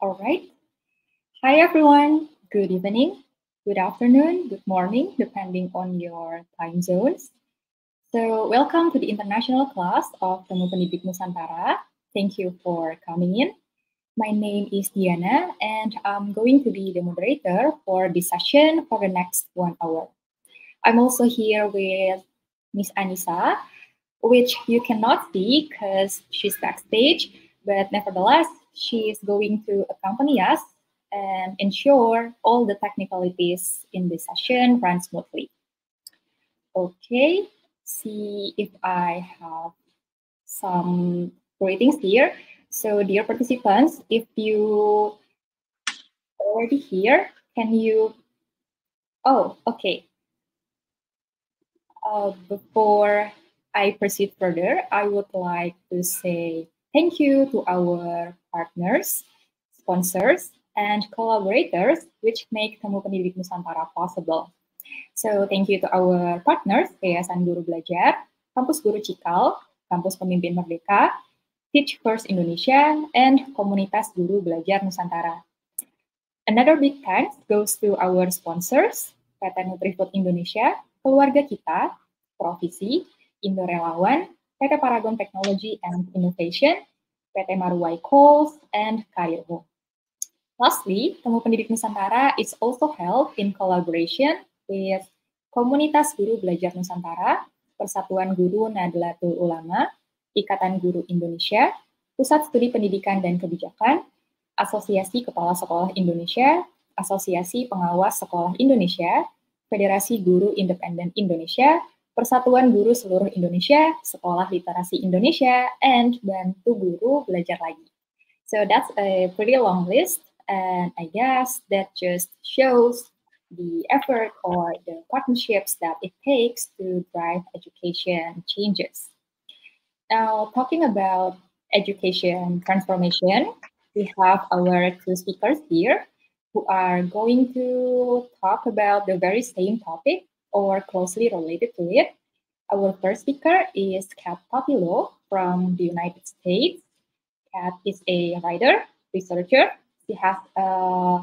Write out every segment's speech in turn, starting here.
All right. Hi, everyone. Good evening, good afternoon, good morning, depending on your time zones. So, welcome to the international class of Temu Pendidik Nusantara. Thank you for coming in. My name is Diana, and I'm going to be the moderator for this session for the next one hour. I'm also here with Miss Anissa, which you cannot see because she's backstage, but nevertheless, she is going to accompany us and ensure all the technicalities in this session run smoothly. Okay, see if I have some greetings here. So dear participants, if you already here, can you, oh, okay. Uh, before I proceed further, I would like to say thank you to our partners, sponsors, and collaborators which make Temu Pendidik Nusantara possible. So thank you to our partners, Yayasan Guru Belajar, Kampus Guru Cikal, Kampus Pemimpin Merdeka, Teach First Indonesia, and Komunitas Guru Belajar Nusantara. Another big thanks goes to our sponsors, PT Nutrifood Indonesia, Keluarga Kita, Provisi, Indo Relawan, PT Paragon Technology and Innovation, PT Maruwai Coals, and Kairmo. Lastly, Temu Pendidik Nusantara is also held in collaboration with Komunitas Guru Belajar Nusantara, Persatuan Guru Nadlatul Ulama, Ikatan Guru Indonesia, Pusat Studi Pendidikan dan Kebijakan, Asosiasi Kepala Sekolah Indonesia, Asosiasi Pengawas Sekolah Indonesia, Federasi Guru Independen Indonesia, Persatuan Guru Seluruh Indonesia, Sekolah Literasi Indonesia, and Bantu Guru Belajar Lagi. So that's a pretty long list, and I guess that just shows the effort or the partnerships that it takes to drive education changes. Now, talking about education transformation, we have our two speakers here who are going to talk about the very same topic or closely related to it. Our first speaker is Kat Papilo from the United States. Kat is a writer, researcher, she has a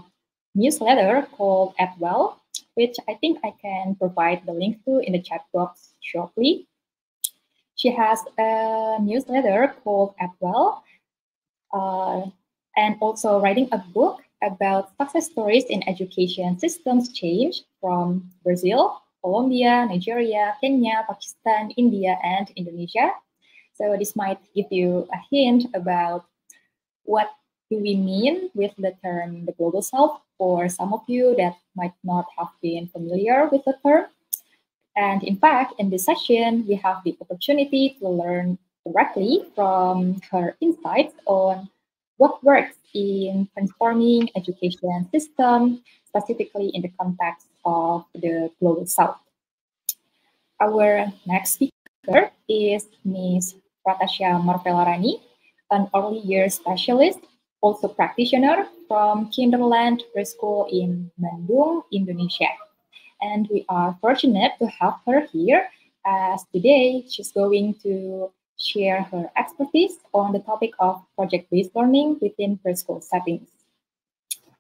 newsletter called At Well, which I think I can provide the link to in the chat box shortly. She has a newsletter called At Well, uh, and also writing a book about success stories in education systems change from Brazil, Colombia, Nigeria, Kenya, Pakistan, India, and Indonesia. So this might give you a hint about what do we mean with the term the global south for some of you that might not have been familiar with the term. And in fact, in this session, we have the opportunity to learn directly from her insights on what works in transforming education system, specifically in the context of the global south. Our next speaker is Ms. Pratasya Marvelarani, an early years specialist also practitioner from Kinderland Preschool in Bandung, Indonesia. And we are fortunate to have her here as today she's going to share her expertise on the topic of project-based learning within preschool settings.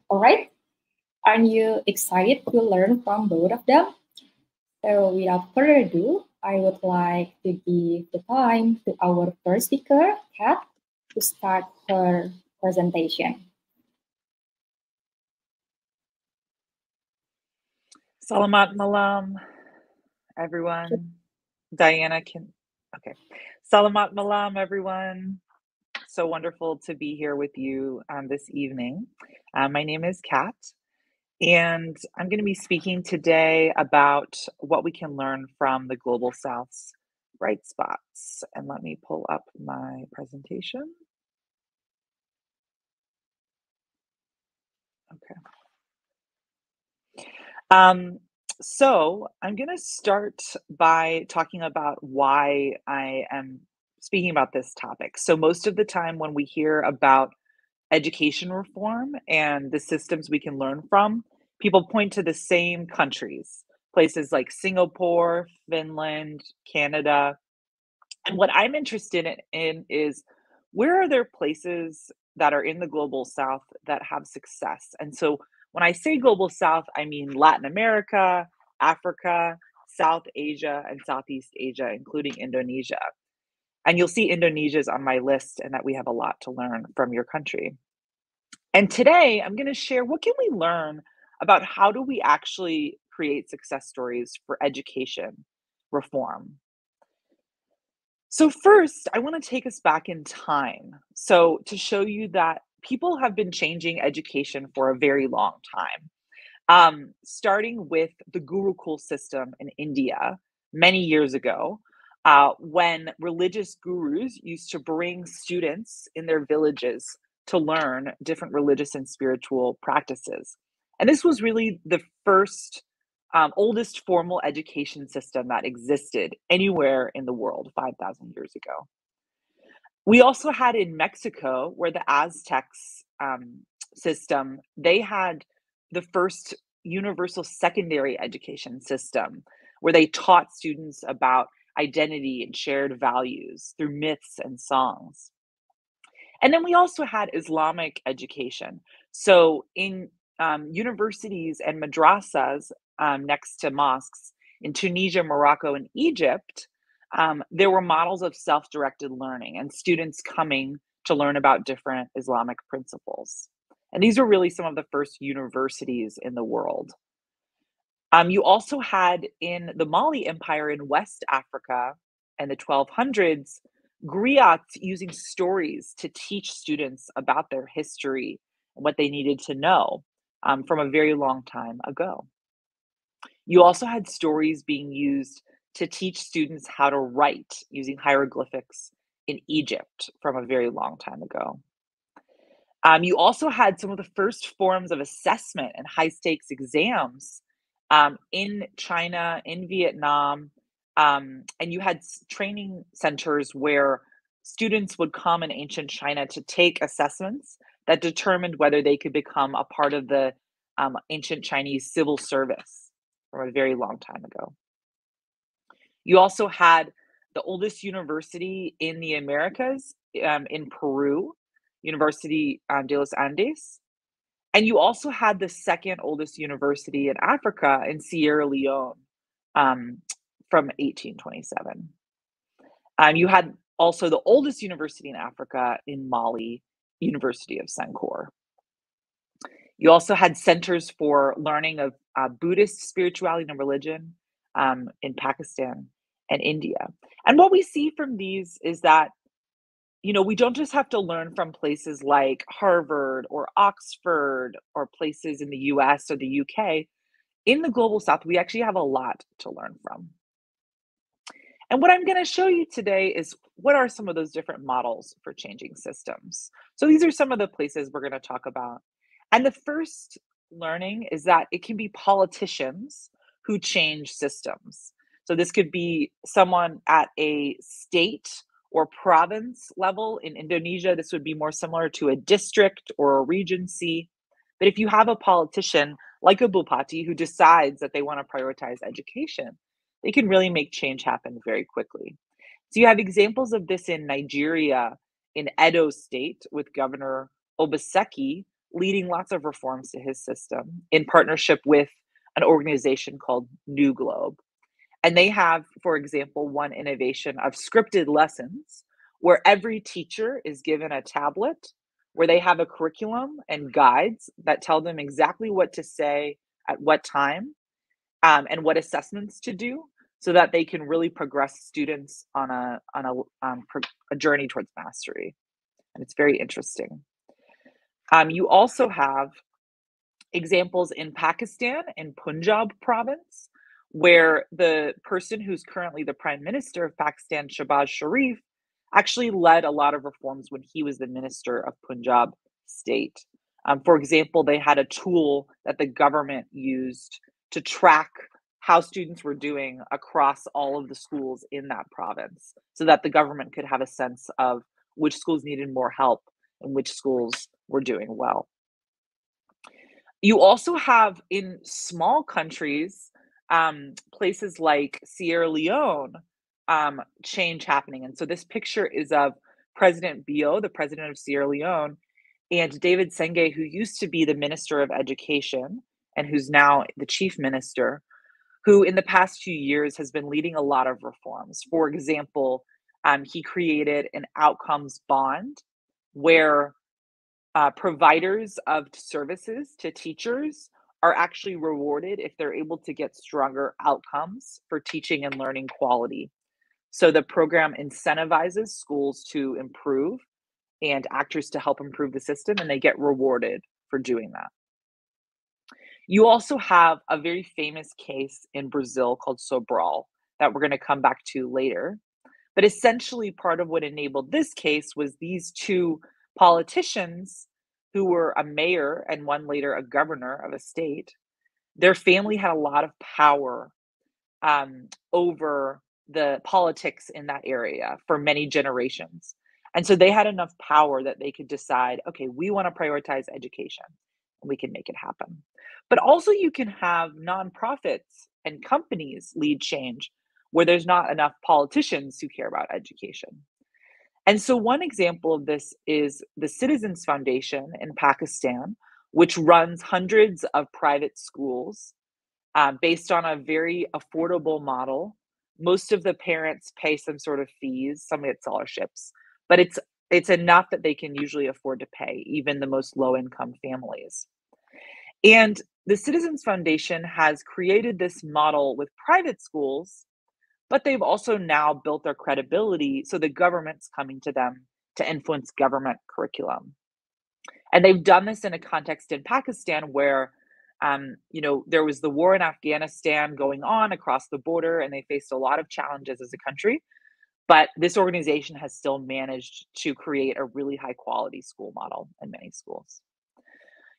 All right, aren't you excited to learn from both of them? So without further ado, I would like to give the time to our first speaker, Kat, to start her presentation. Salamat malam, everyone. Diana can, okay. Salamat malam, everyone. So wonderful to be here with you um, this evening. Uh, my name is Kat, and I'm going to be speaking today about what we can learn from the Global South's bright spots. And let me pull up my presentation. Okay. Um, so I'm going to start by talking about why I am speaking about this topic. So most of the time when we hear about education reform and the systems we can learn from, people point to the same countries, places like Singapore, Finland, Canada. And what I'm interested in, is where are there places that are in the global south that have success. And so when I say global south, I mean Latin America, Africa, South Asia, and Southeast Asia, including Indonesia. And you'll see Indonesia's on my list and that we have a lot to learn from your country. And today I'm going to share what can we learn about how do we actually create success stories for education reform. So first, I want to take us back in time. So to show you that people have been changing education for a very long time. Um, starting with the Gurukul system in India many years ago, uh, when religious gurus used to bring students in their villages to learn different religious and spiritual practices. And this was really the first, um, oldest formal education system that existed anywhere in the world 5,000 years ago. We also had in Mexico, where the Aztecs um, system, they had the first universal secondary education system where they taught students about identity and shared values through myths and songs. And then we also had Islamic education. So in um, universities and madrasas um, next to mosques in Tunisia, Morocco, and Egypt, um, there were models of self directed learning and students coming to learn about different Islamic principles. And these were really some of the first universities in the world. Um, you also had in the Mali Empire in West Africa in the 1200s, griots using stories to teach students about their history and what they needed to know um, from a very long time ago. You also had stories being used to teach students how to write using hieroglyphics in Egypt from a very long time ago. Um, you also had some of the first forms of assessment and high stakes exams um, in China, in Vietnam, um, and you had training centers where students would come in ancient China to take assessments that determined whether they could become a part of the um, ancient Chinese civil service from a very long time ago. You also had the oldest university in the Americas um, in Peru, University um, de los Andes, and you also had the second oldest university in Africa in Sierra Leone um, from 1827. Um, you had also the oldest university in Africa in Mali, University of Sankore. You also had centers for learning of uh, Buddhist spirituality and religion um, in Pakistan and India. And what we see from these is that you know, we don't just have to learn from places like Harvard or Oxford or places in the US or the UK. In the global south, we actually have a lot to learn from. And what I'm going to show you today is what are some of those different models for changing systems. So these are some of the places we're going to talk about. And the first learning is that it can be politicians who change systems. So this could be someone at a state or province level. In Indonesia, this would be more similar to a district or a regency. But if you have a politician like a Bupati who decides that they want to prioritize education, they can really make change happen very quickly. So you have examples of this in Nigeria, in Edo State, with Governor Obaseki leading lots of reforms to his system in partnership with an organization called New Globe. And they have, for example, one innovation of scripted lessons where every teacher is given a tablet where they have a curriculum and guides that tell them exactly what to say at what time um, and what assessments to do so that they can really progress students on a on a, um, pro- a journey towards mastery. And it's very interesting. Um, you also have examples in pakistan in punjab province where the person who's currently the prime minister of Pakistan, Shehbaz Sharif, actually led a lot of reforms when he was the minister of Punjab state. Um, for example, they had a tool that the government used to track how students were doing across all of the schools in that province so that the government could have a sense of which schools needed more help and which schools were doing well. You also have in small countries um, places like Sierra Leone um, change happening. And so this picture is of President Bio, the president of Sierra Leone, and David Sengeh, who used to be the Minister of Education and who's now the Chief Minister, who in the past few years has been leading a lot of reforms. For example, um, he created an outcomes bond where uh, providers of services to teachers are actually rewarded if they're able to get stronger outcomes for teaching and learning quality. So the program incentivizes schools to improve and actors to help improve the system, and they get rewarded for doing that. You also have a very famous case in Brazil called Sobral that we're going to come back to later. But essentially, part of what enabled this case was these two politicians who were a mayor and one later a governor of a state. Their family had a lot of power um, over the politics in that area for many generations. And so they had enough power that they could decide okay, we want to prioritize education and we can make it happen. But also, you can have nonprofits and companies lead change where there's not enough politicians who care about education. And so, one example of this is the Citizens Foundation in Pakistan, which runs hundreds of private schools uh, based on a very affordable model. Most of the parents pay some sort of fees, some get scholarships, but it's it's enough that they can usually afford to pay, even the most low income families. And the Citizens Foundation has created this model with private schools, but they've also now built their credibility so the government's coming to them to influence government curriculum. And they've done this in a context in Pakistan where um, you know, there was the war in Afghanistan going on across the border, and they faced a lot of challenges as a country. But this organization has still managed to create a really high quality school model in many schools.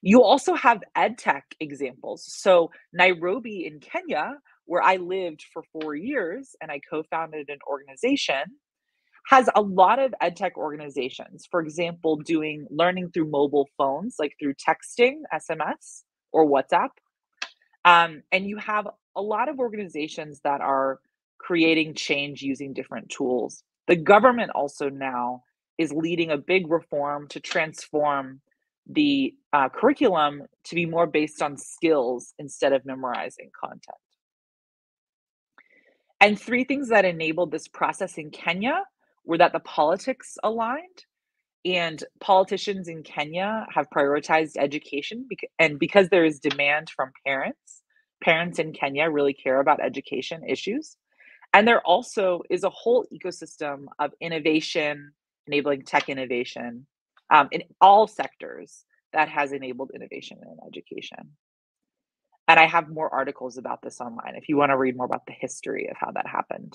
You also have ed tech examples. So, Nairobi in Kenya, where I lived for four years and I co founded an organization, has a lot of ed tech organizations. For example, doing learning through mobile phones, like through texting, SMS, or WhatsApp. Um, and you have a lot of organizations that are creating change using different tools. The government also now is leading a big reform to transform the uh, curriculum to be more based on skills instead of memorizing content. And three things that enabled this process in Kenya were that the politics aligned and politicians in Kenya have prioritized education and because there is demand from parents parents in Kenya really care about education issues and there also is a whole ecosystem of innovation enabling tech innovation um, in all sectors that has enabled innovation in education. And I have more articles about this online if you want to read more about the history of how that happened.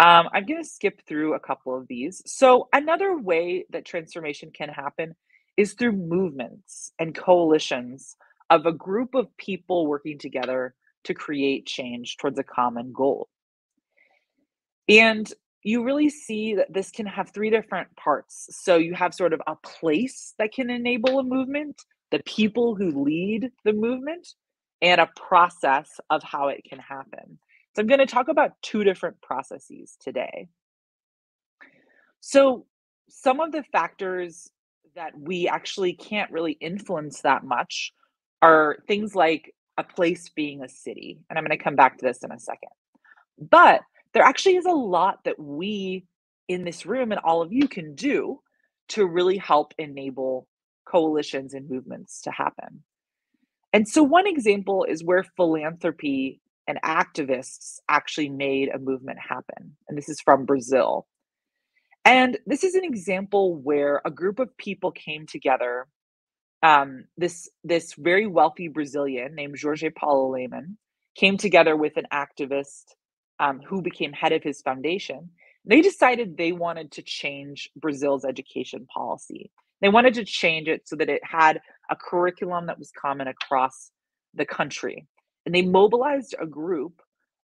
Um, I'm going to skip through a couple of these. So, another way that transformation can happen is through movements and coalitions of a group of people working together to create change towards a common goal. And you really see that this can have three different parts. So you have sort of a place that can enable a movement, the people who lead the movement, and a process of how it can happen. So I'm going to talk about two different processes today. So some of the factors that we actually can't really influence that much are things like a place being a city. And I'm going to come back to this in a second. But there actually is a lot that we in this room and all of you can do to really help enable coalitions and movements to happen. And so, one example is where philanthropy and activists actually made a movement happen. And this is from Brazil. And this is an example where a group of people came together. Um, this, this very wealthy Brazilian named Jorge Paulo Lemann came together with an activist um, who became head of his foundation, they decided they wanted to change Brazil's education policy. They wanted to change it so that it had a curriculum that was common across the country. And they mobilized a group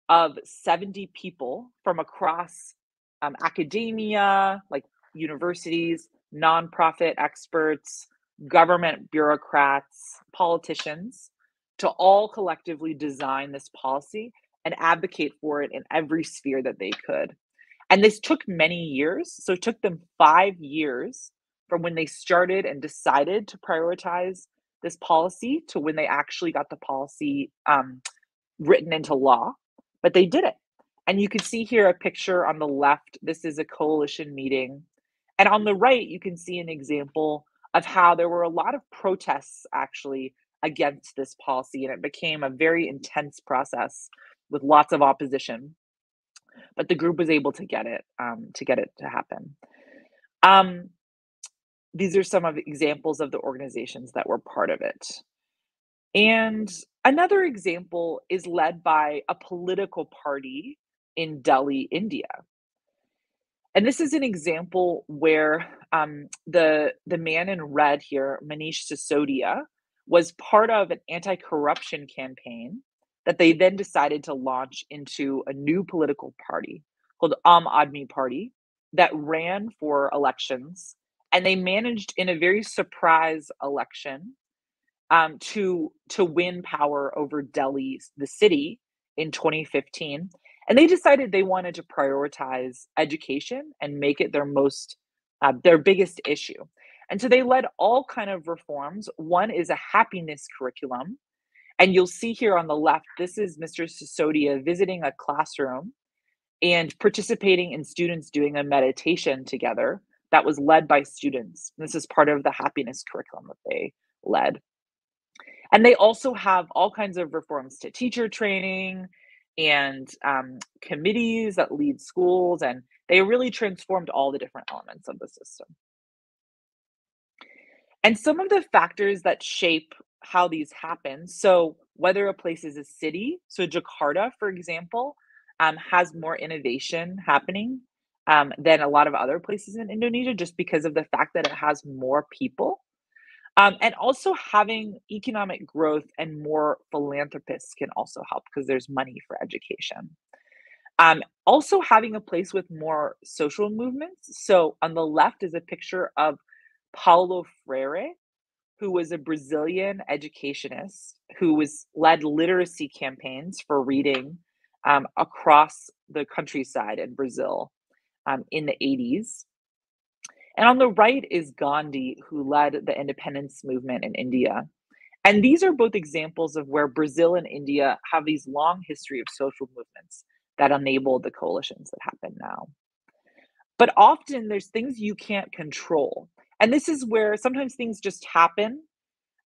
of 70 people from across um, academia, like universities, nonprofit experts, government bureaucrats, politicians, to all collectively design this policy and advocate for it in every sphere that they could. And this took many years. So it took them five years from when they started and decided to prioritize this policy to when they actually got the policy um, written into law, but they did it. And you can see here a picture on the left. This is a coalition meeting. And on the right, you can see an example of how there were a lot of protests actually against this policy, and it became a very intense process with lots of opposition. But the group was able to get it um, to get it to happen. Um, these are some of the examples of the organizations that were part of it. And another example is led by a political party in Delhi, India. And this is an example where um, the the man in red here, Manish Sisodia, was part of an anti-corruption campaign that they then decided to launch into a new political party called Aam Aadmi Party that ran for elections, and they managed in a very surprise election um, to to win power over Delhi, the city, in 2015 and they decided they wanted to prioritize education and make it their most uh, their biggest issue. And so they led all kind of reforms. One is a happiness curriculum and you'll see here on the left this is mr sisodia visiting a classroom and participating in students doing a meditation together that was led by students this is part of the happiness curriculum that they led and they also have all kinds of reforms to teacher training and um, committees that lead schools, and they really transformed all the different elements of the system. And some of the factors that shape how these happen so, whether a place is a city, so Jakarta, for example, um, has more innovation happening um, than a lot of other places in Indonesia just because of the fact that it has more people. Um, and also having economic growth and more philanthropists can also help because there's money for education. Um, also having a place with more social movements. So on the left is a picture of Paulo Freire, who was a Brazilian educationist who was led literacy campaigns for reading um, across the countryside in Brazil um, in the 80s. And on the right is Gandhi, who led the independence movement in India. And these are both examples of where Brazil and India have these long history of social movements that enabled the coalitions that happen now. But often there's things you can't control. And this is where sometimes things just happen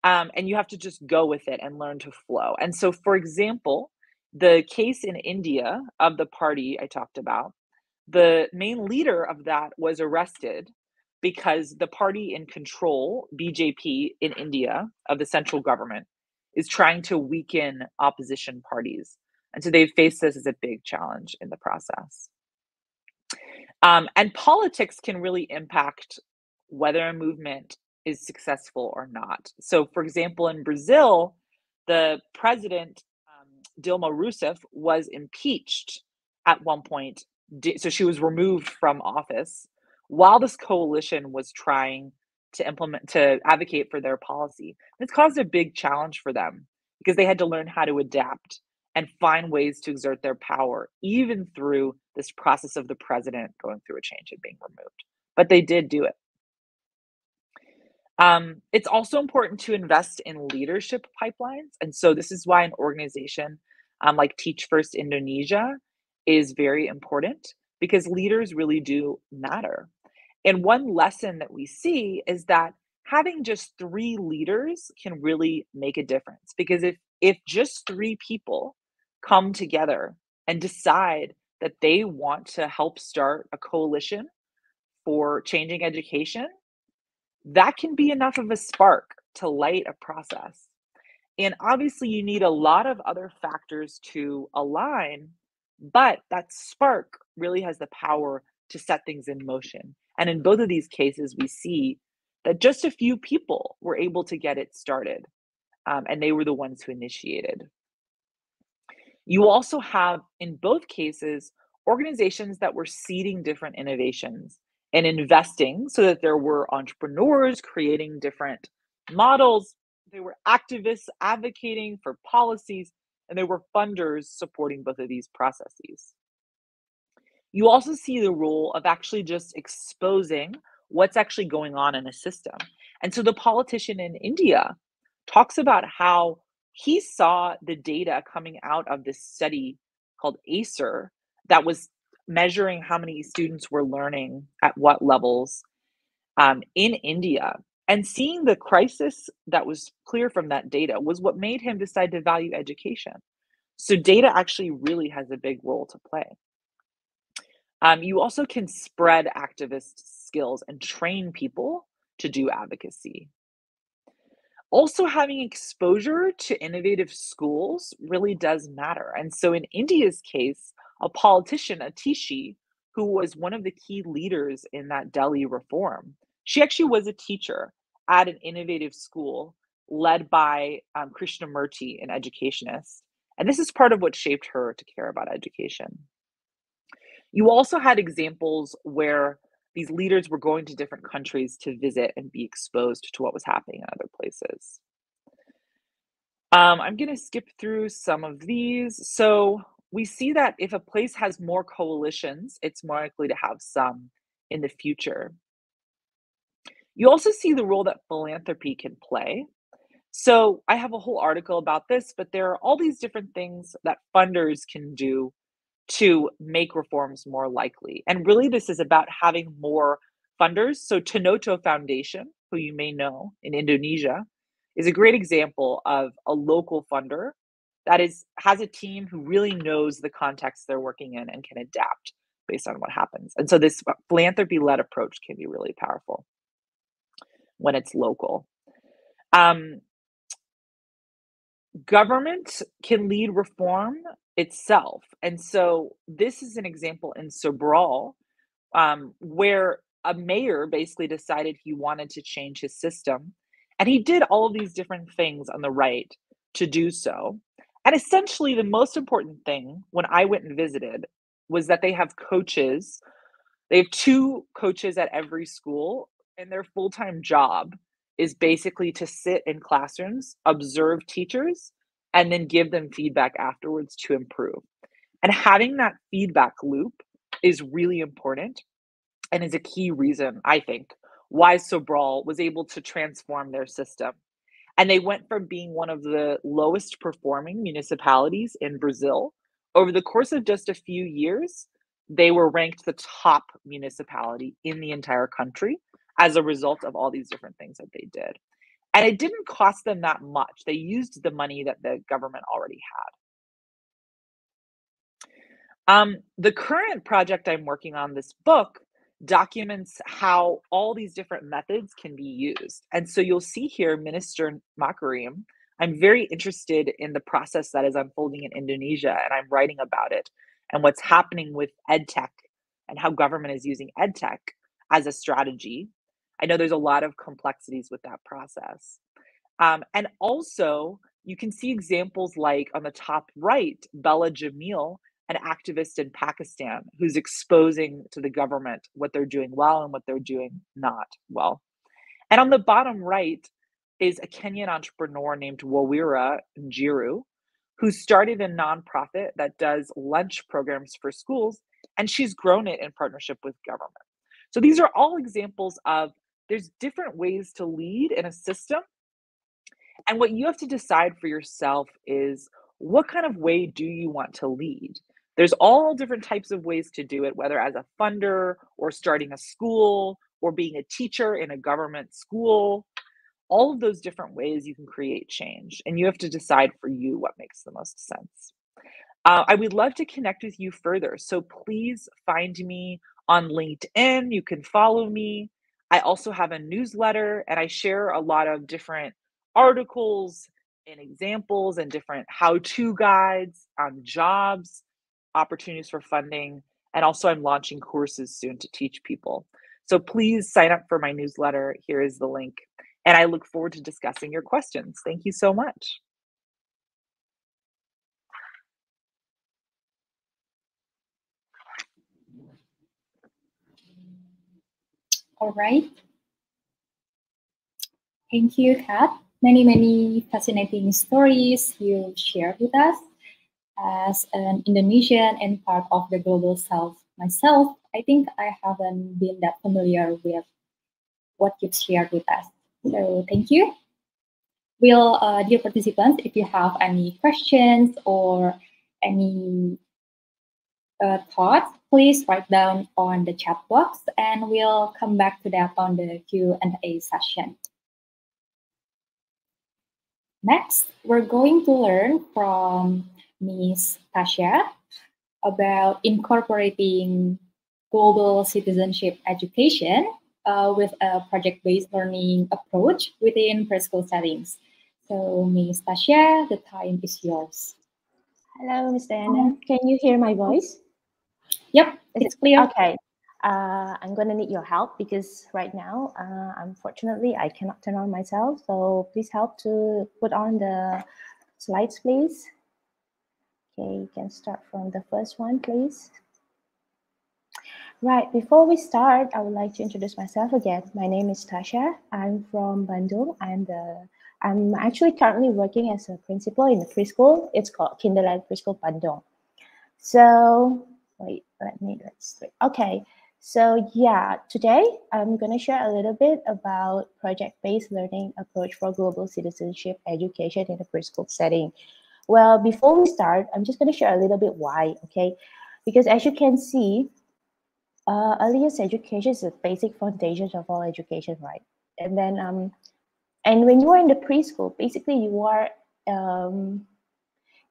um, and you have to just go with it and learn to flow. And so, for example, the case in India of the party I talked about, the main leader of that was arrested because the party in control, BJP in India, of the central government, is trying to weaken opposition parties. And so they've faced this as a big challenge in the process. Um, and politics can really impact whether a movement is successful or not. So, for example, in Brazil, the president, um, Dilma Rousseff, was impeached at one point. So she was removed from office while this coalition was trying to implement to advocate for their policy. It's caused a big challenge for them because they had to learn how to adapt and find ways to exert their power, even through this process of the president going through a change and being removed. But they did do it. Um, it's also important to invest in leadership pipelines. And so, this is why an organization um, like Teach First Indonesia is very important because leaders really do matter. And one lesson that we see is that having just three leaders can really make a difference because if if just three people come together and decide that they want to help start a coalition for changing education, that can be enough of a spark to light a process. And obviously, you need a lot of other factors to align, but that spark really has the power to set things in motion. And in both of these cases, we see that just a few people were able to get it started, um, and they were the ones who initiated. You also have, in both cases, organizations that were seeding different innovations and investing so that there were entrepreneurs creating different models. They were activists advocating for policies, and there were funders supporting both of these processes. You also see the role of actually just exposing what's actually going on in a system. And so the politician in India talks about how he saw the data coming out of this study called ASER that was measuring how many students were learning at what levels um, in India. And seeing the crisis that was clear from that data was what made him decide to value education. So, data actually really has a big role to play. Um, you also can spread activist skills and train people to do advocacy. Also, having exposure to innovative schools really does matter. And so, in India's case, a politician, Atishi, who was one of the key leaders in that Delhi reform, she actually was a teacher at an innovative school led by um, Krishnamurti, an educationist. And this is part of what shaped her to care about education. You also had examples where these leaders were going to different countries to visit and be exposed to what was happening in other places. Um, I'm going to skip through some of these. So we see that if a place has more coalitions, it's more likely to have some in the future. You also see the role that philanthropy can play. So I have a whole article about this, but there are all these different things that funders can do to make reforms more likely. And really, this is about having more funders. So, Tanoto Foundation, who you may know in Indonesia, is a great example of a local funder that is has a team who really knows the context they're working in and can adapt based on what happens. And so this philanthropy led approach can be really powerful when it's local. Um, government can lead reform itself. And so this is an example in Sobral um, where a mayor basically decided he wanted to change his system. And he did all of these different things on the right to do so. And essentially, the most important thing when I went and visited was that they have coaches. They have two coaches at every school, and their full time job is basically to sit in classrooms, observe teachers, and then give them feedback afterwards to improve. And having that feedback loop is really important and is a key reason, I think, why Sobral was able to transform their system. And they went from being one of the lowest performing municipalities in Brazil. Over the course of just a few years, they were ranked the top municipality in the entire country as a result of all these different things that they did. And it didn't cost them that much. They used the money that the government already had. Um, the current project I'm working on, this book, documents how all these different methods can be used. And so you'll see here Minister Makarim. I'm very interested in the process that is unfolding in Indonesia, and I'm writing about it and what's happening with EdTech and how government is using EdTech as a strategy I know there's a lot of complexities with that process. Um, and also, you can see examples like on the top right, Baela Jamil, an activist in Pakistan who's exposing to the government what they're doing well and what they're doing not well. And on the bottom right is a Kenyan entrepreneur named Wawira Njiru, who started a nonprofit that does lunch programs for schools, and she's grown it in partnership with government. So these are all examples of there's different ways to lead in a system. And what you have to decide for yourself is what kind of way do you want to lead? There's all different types of ways to do it, whether as a funder or starting a school or being a teacher in a government school. All of those different ways you can create change, and you have to decide for you what makes the most sense. Uh, I would love to connect with you further. So please find me on LinkedIn. You can follow me. I also have a newsletter and I share a lot of different articles and examples and different how to guides on jobs, opportunities for funding. And also, I'm launching courses soon to teach people. So please sign up for my newsletter. Here is the link. And I look forward to discussing your questions. Thank you so much. All right. Thank you, Kat. Many, many fascinating stories you shared with us. As an Indonesian and part of the global south myself, I think I haven't been that familiar with what you've shared with us. So thank you. Will, uh, dear participants, if you have any questions or any uh, thoughts, please write down on the chat box and we'll come back to that on the Q&A session. Next, we're going to learn from Ms. Tasha about incorporating global citizenship education uh, with a project-based learning approach within preschool settings. So, Ms. Tasha, the time is yours. Hello, Ms. Diana. Can you hear my voice? Yep, it's clear. Okay. Uh, I'm going to need your help because right now, uh, unfortunately, I cannot turn on myself. So please help to put on the slides, please. Okay, you can start from the first one, please. Right, before we start, I would like to introduce myself again. My name is Tasha. I'm from Bandung. I'm the I'm actually currently working as a principal in the preschool. It's called Kinderland Preschool Bandung. So wait, let me let's wait. Okay. So yeah, today I'm to share a little bit about project-based learning approach for global citizenship education in a preschool setting. Well, before we start, I'm just to share a little bit why, okay? Because as you can see, uh, earliest education is the basic foundations of all education, right? And then, um, and when you are in the preschool, basically you are um,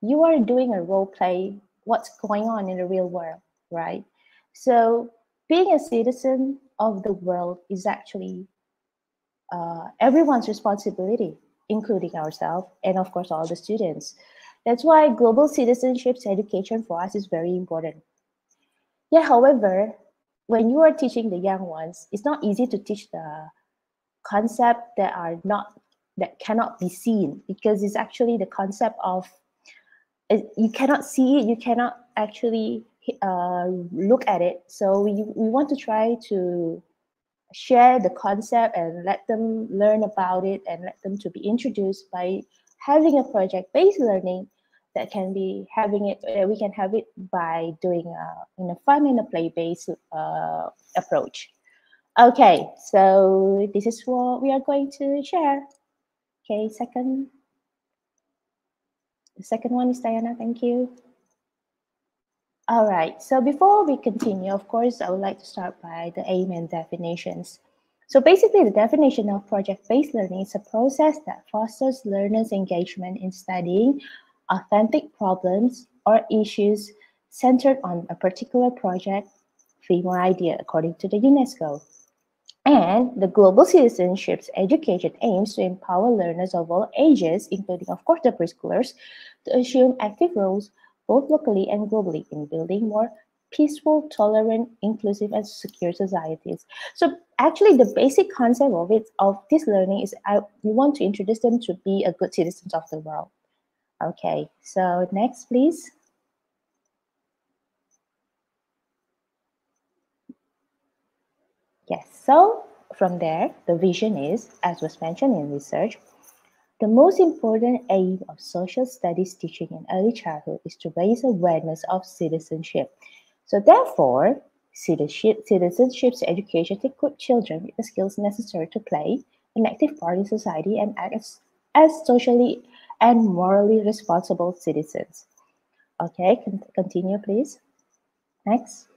you are doing a role play. What's going on in the real world, right? So being a citizen of the world is actually uh, everyone's responsibility, including ourselves and of course all the students. That's why global citizenship education for us is very important. Yeah, however, when you are teaching the young ones, it's not easy to teach the concept that are not that cannot be seen because it's actually the concept of you cannot see it, you cannot actually uh, look at it. So we, we want to try to share the concept and let them learn about it and let them to be introduced by having a project-based learning that can be having it uh, we can have it by doing a in a fun and a play-based uh, approach. Okay so this is what we are going to share. Okay second the second one is diana thank you all right, so before we continue, of course, I would like to start by the aim and definitions. So basically, the definition of project-based learning is a process that fosters learners' engagement in studying authentic problems or issues centered on a particular project, theme, or idea, according to the UNESCO. And the Global Citizenships Education aims to empower learners of all ages, including, of course, the preschoolers, to assume active roles both locally and globally in building more peaceful, tolerant, inclusive, and secure societies. So actually the basic concept of it, of this learning is I, we want to introduce them to be a good citizens of the world. Okay, so next, please. Yes, so from there, the vision is, as was mentioned in research, the most important aim of social studies teaching in early childhood is to raise awareness of citizenship. So therefore, citizenship, citizenship education to equip children with the skills necessary to play an active part in society and act as, as socially and morally responsible citizens. Okay, continue please. Next.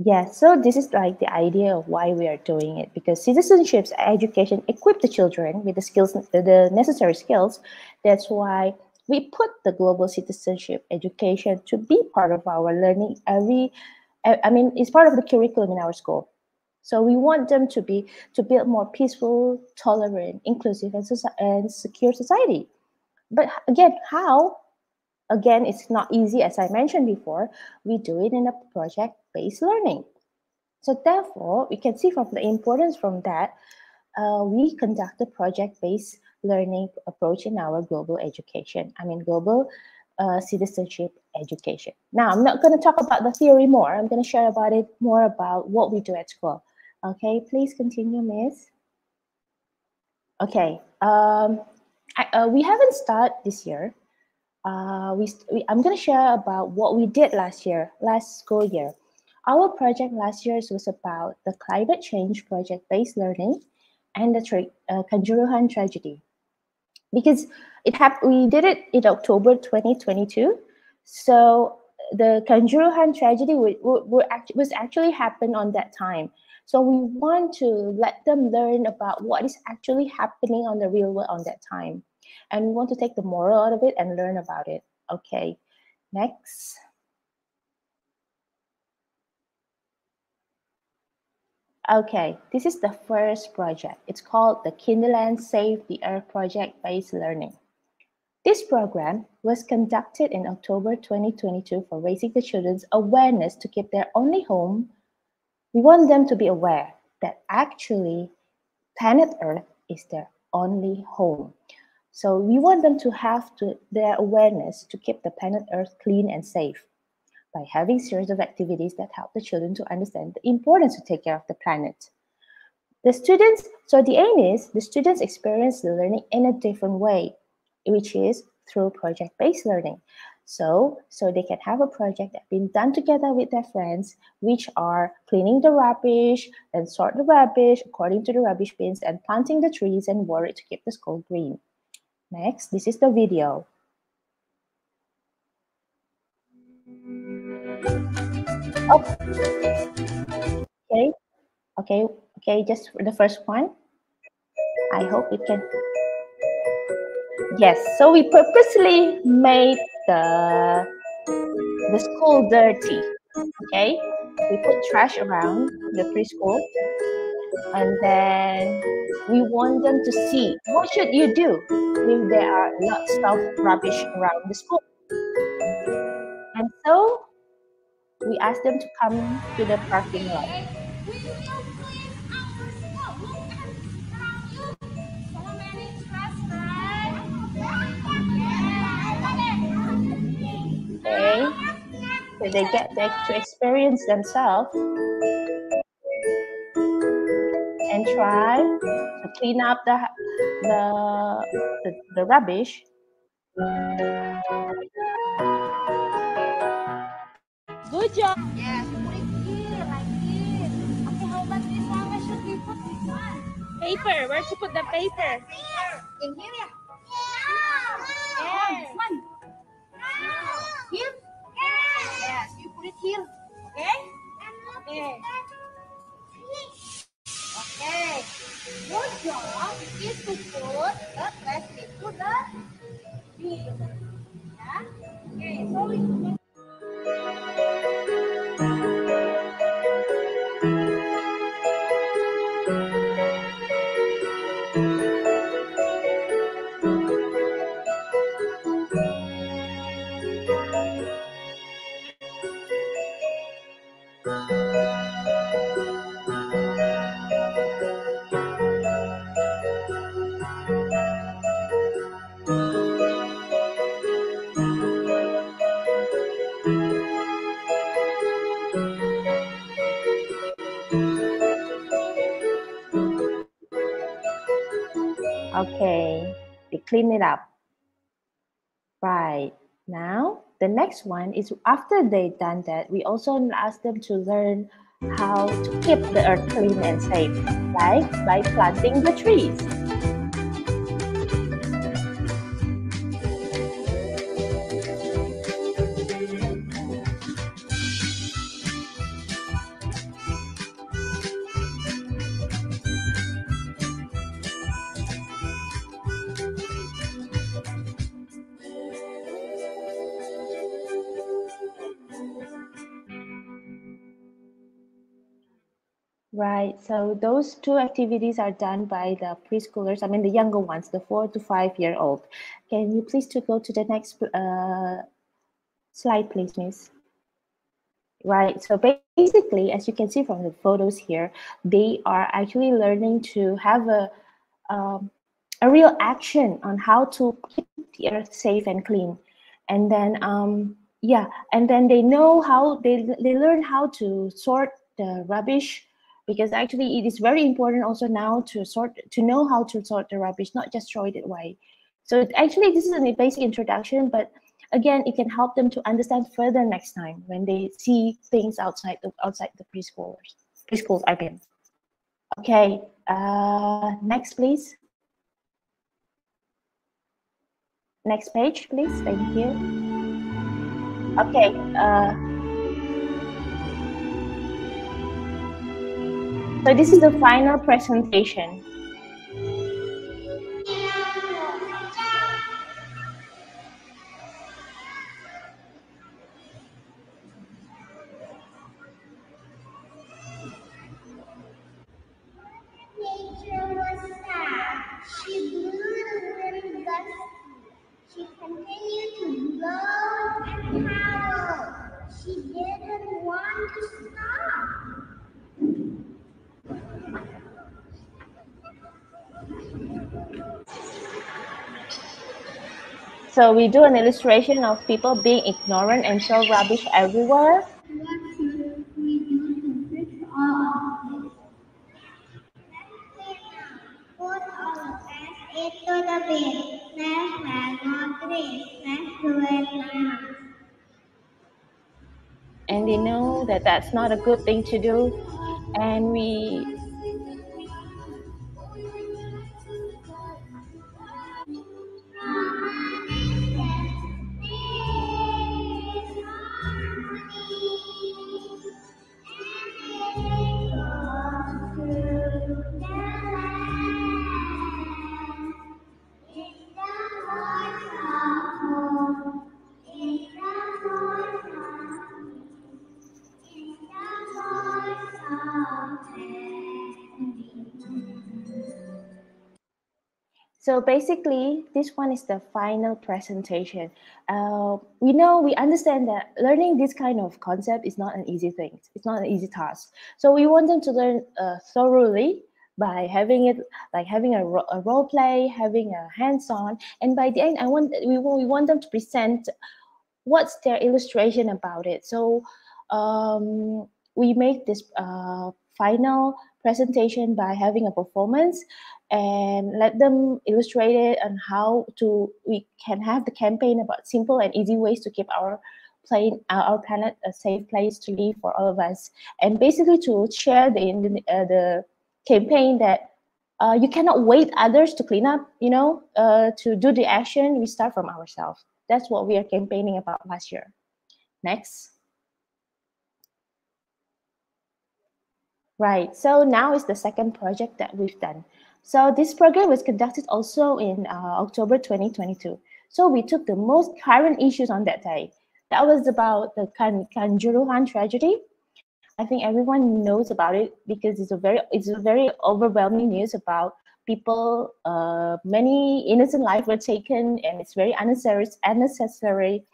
Yeah, so this is like the idea of why we are doing it because citizenships education equip the children with the skills, the necessary skills. That's why we put the global citizenship education to be part of our learning uh, every. I mean, it's part of the curriculum in our school. So we want them to be to build more peaceful, tolerant, inclusive, and, and secure society. But again, how? Again, it's not easy, as I mentioned before. We do it in a project-based learning. So therefore, we can see from the importance from that, uh, we conduct a project-based learning approach in our global education. I mean, global uh, citizenship education. Now, I'm not going to talk about the theory more. I'm going to share about it more about what we do at school. Okay, please continue, Miss. Okay, um, I, uh, we haven't started this year, uh, we, we, I'm going to share about what we did last year, last school year. Our project last year was about the climate change project-based learning and the tra uh, Kanjuruhan tragedy. Because it happened, we did it in October 2022. So the Kanjuruhan tragedy was actually happened on that time. So we want to let them learn about what is actually happening on the real world on that time. And we want to take the moral out of it and learn about it. Okay, next. Okay, this is the first project. It's called the Kinderland Save the Earth Project-Based Learning. This program was conducted in October 2022 for raising the children's awareness to keep their only home. We want them to be aware that actually planet Earth is their only home. So we want them to have to, their awareness to keep the planet Earth clean and safe by having series of activities that help the children to understand the importance to take care of the planet. The students, so the aim is the students experience the learning in a different way which is through project-based learning. So, so they can have a project that been done together with their friends, which are cleaning the rubbish and sort the rubbish according to the rubbish bins and planting the trees and water to keep the school green. Next, this is the video. Oh. Okay, okay, okay, just the first one. I hope it can Yes, so we purposely made the the school dirty. Okay, we put trash around the preschool, and then we want them to see what should you do if there are lots of rubbish around the school. And so we ask them to come to the parking lot. okay so they get to experience themselves and try to clean up the the the, the rubbish good job yes murid lagi lagi. Aku hoba ni sampah should be put in Paper, where to put the paper? In here, yeah. Yes. One. Here? Yes, you put it here. Okay? Okay. Okay. Your job is to put the plastic to the bin. Yeah? Okay, so we clean it up. Right, now the next one is after they done that, we also ask them to learn how to keep the earth clean and safe, like by planting the trees. Right. So those two activities are done by the preschoolers. I mean, the younger ones, the four to five year old. Can you please to go to the next uh, slide, please, Miss? Right. So basically, as you can see from the photos here, they are actually learning to have a um, a real action on how to keep the earth safe and clean, and then um, yeah, and then they know how they they learn how to sort the rubbish because actually it is very important also now to sort to know how to sort the rubbish not just throw it away so actually this is a basic introduction but again, it can help them to understand further next time when they see things outside the outside the preschoolers. Preschools, I mean. Okay, uh, next, please. Next page, please. Thank you. Okay. Uh, so this is the final presentation. So we do an illustration of people being ignorant and throw rubbish everywhere. And they know that that's not a good thing to do and we so basically this one is the final presentation. Uh, we know we understand that learning this kind of concept is not an easy thing. It's not an easy task. So we want them to learn uh, thoroughly by having it like having a, ro- a role play having a hands-on and by the end i want we, want- we want them to present what's their illustration about it. So um, we make this uh, final presentation by having a performance and let them illustrate it and how to we can have the campaign about simple and easy ways to keep our plane our our planet a safe place to live for all of us. And basically to share the the, uh, the campaign that uh, you cannot wait others to clean up you know uh, to do the action we start from ourselves. That's what we are campaigning about last year. Next Right. So now is the second project that we've done. So this program was conducted also in uh, October 2022. So we took the most current issues on that day. That was about the kan- Kanjuruhan tragedy. I think everyone knows about it because it's a very it's a very overwhelming news about people. Uh, many innocent lives were taken, and it's very unnecessary. Unnecessary.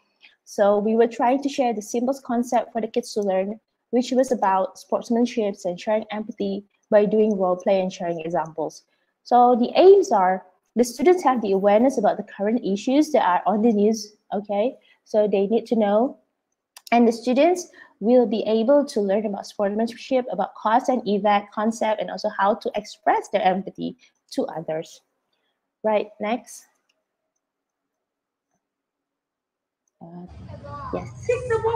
So we were trying to share the simple concept for the kids to learn which was about sportsmanship and sharing empathy by doing role play and sharing examples. So the aims are the students have the awareness about the current issues that are on the news, okay? So they need to know. And the students will be able to learn about sportsmanship, about cause and effect concept, and also how to express their empathy to others. Right, next. Uh, yes.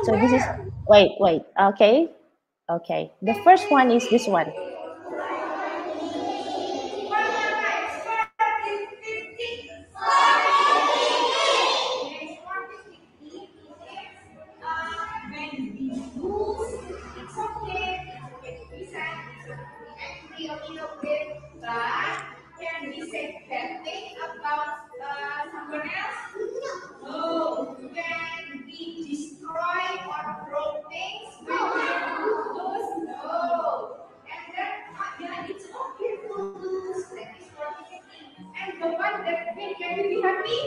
So this is wait, wait. Okay, okay. The first one is this one. Can we be happy?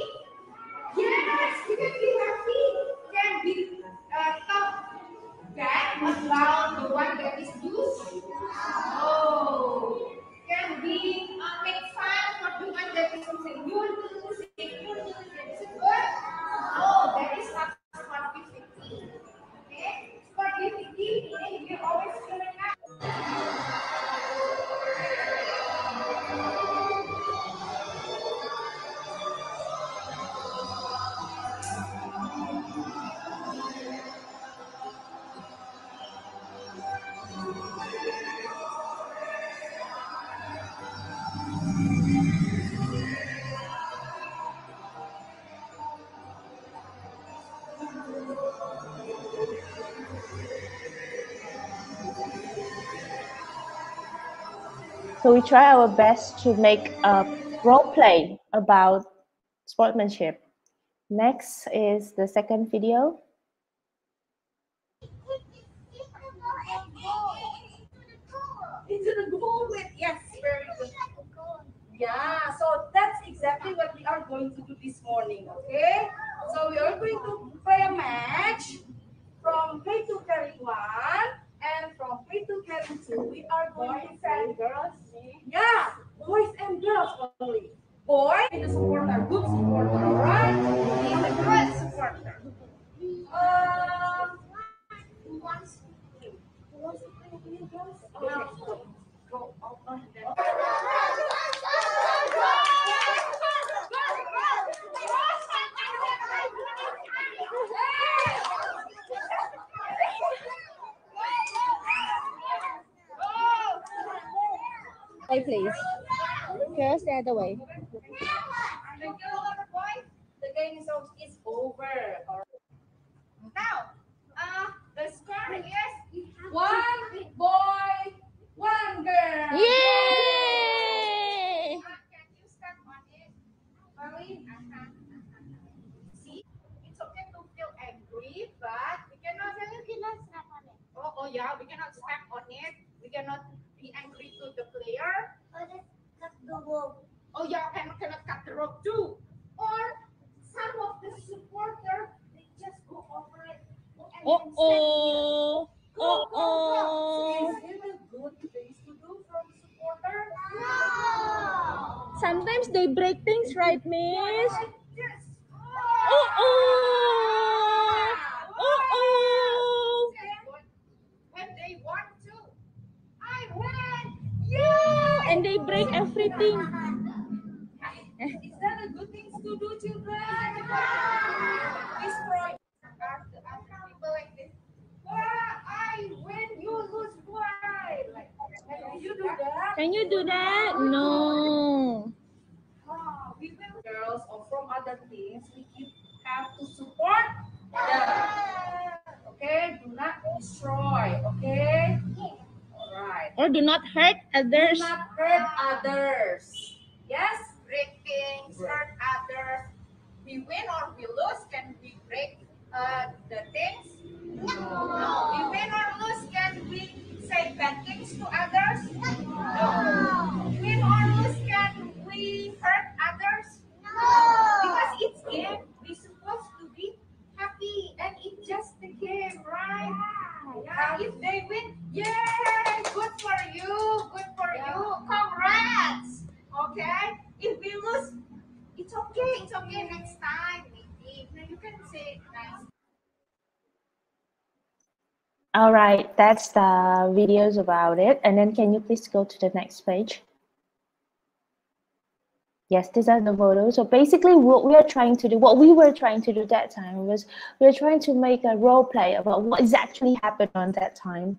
Yes, we can be happy. Can we uh, the one that is lose? No. So we try our best to make a role play about sportsmanship. Next is the second video. Into the goal with yes, very good. Yeah, so that's exactly what we are going to do this morning, okay? So we are going to play a match from play to carry one and from play to carry two. We are going to play girls. Yeah, boys and girls only. Boy is a supporter, good supporter, alright? He's a great supporter. Um, who wants to play? Who wants to play with you girls? Okay, go. Go, open then. Play, please. Girls, the other way. The game is over. Now, uh, the score is one boy, one girl. Yay! Can you step on it? Marlene? Uh-huh. See, it's okay to feel angry, but we cannot. Oh, oh yeah, we cannot step on it. We cannot be angry to the player. Or cut the rope. Oh yeah, cannot cannot cut the rope too. Or some of the supporter they just go over it. and then stand oh. Go, Uh go, go. oh. Is it a good thing to do from supporter? No. Sometimes they break things, right, miss? Like this. Uh oh. Uh oh. When they want to, I win. Yeah. And they break everything. Is that a good thing to do, children? Destroy people like this. Why I win, you lose. Why? Like, can you do that? Can you do that? No. We will girls or from other teams, we keep, have to support them. Okay, do not destroy. Okay. All right. Or do not hurt others. Do others. not hurt others. Yes, break things, hurt others. We win or we lose. Can we break uh, the things? No. We win or lose. Can we say bad things to others? No. Win or lose. Can we hurt others? No. Because it's game. We're supposed to be happy, and it's just the game, right? Yeah. If they win, yay! Good for you. Good for you. Congrats. Okay. If we lose, it's okay. It's okay. Next time, maybe. Now you can say nice. All right, that's the videos about it. And then can you please go to the next page? Yes, these are the photos. So basically what we are trying to do, what we were trying to do that time was we were trying to make a role play about what is actually happened on that time.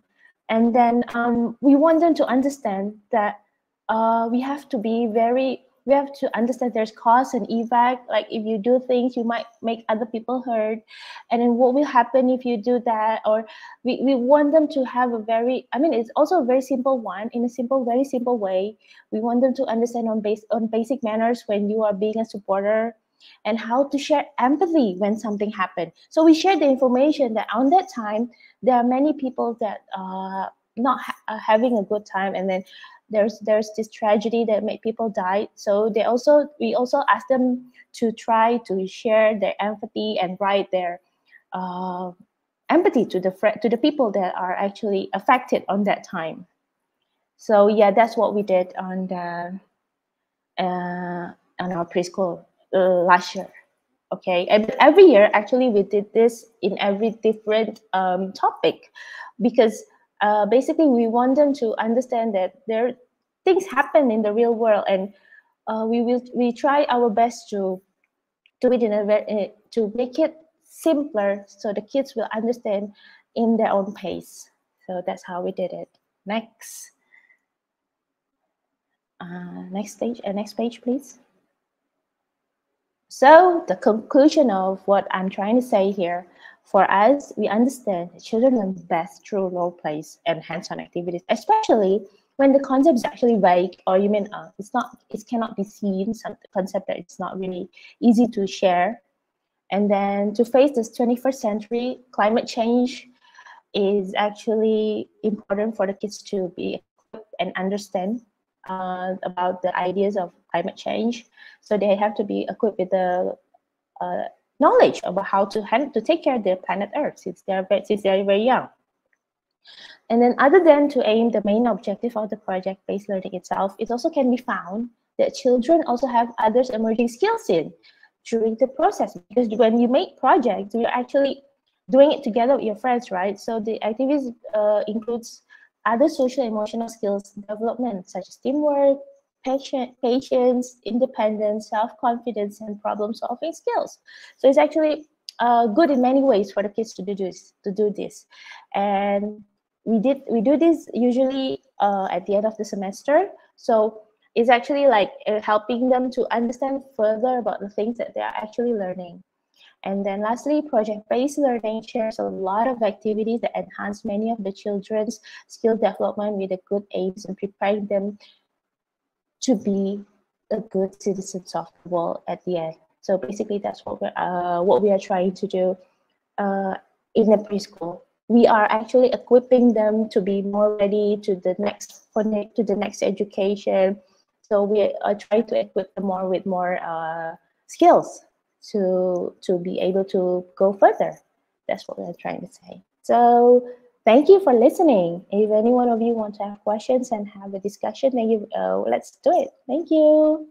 And then um, we want them to understand that uh, we have to be very, we have to understand there's cause and effect. Like if you do things, you might make other people hurt. And then what will happen if you do that? Or we, we want them to have a very, I mean, it's also a very simple one in a simple, very simple way. We want them to understand on base on basic manners when you are being a supporter and how to share empathy when something happened. So we share the information that on that time there are many people that uh not ha- uh, having a good time, and then there's there's this tragedy that made people die. So they also we also ask them to try to share their empathy and write their uh, empathy to the to the people that are actually affected on that time. So yeah, that's what we did on the uh, on our preschool uh, last year. Okay, and every year actually we did this in every different um, topic because uh, basically we want them to understand that there things happen in the real world and uh, we will we try our best to do it in a very to make it simpler so the kids will understand in their own pace. So that's how we did it. Next. Uh, next stage, uh, next page, please. So the conclusion of what I'm trying to say here, for us, we understand children learn best through role plays and hands-on activities, especially when the concept is actually vague or you mean uh, it's not it cannot be seen some concept that it's not really easy to share. And then to face this 21st century climate change is actually important for the kids to be equipped and understand uh, about the ideas of climate change. So they have to be equipped with the uh, knowledge about how to handle to take care of their planet earth since they're very, since they're very young and then other than to aim the main objective of the project-based learning itself, it also can be found that children also have others emerging skills in during the process. Because when you make projects, you're actually doing it together with your friends, right? So the activities uh, includes other social emotional skills development, such as teamwork, patient, patience, independence, self-confidence, and problem-solving skills. So it's actually uh, good in many ways for the kids to do this. To do this, and we did we do this usually uh, at the end of the semester. So it's actually like uh, helping them to understand further about the things that they are actually learning. And then lastly, project-based learning shares a lot of activities that enhance many of the children's skill development with a good aims and preparing them to be a good citizens of the world at the end. So basically, that's what we're uh, what we are trying to do uh, in the preschool. We are actually equipping them to be more ready to the next connect to the next education. So we are trying to equip them more with more uh, skills to to be able to go further. That's what we're trying to say. So thank you for listening if any one of you want to have questions and have a discussion then you uh, let's do it thank you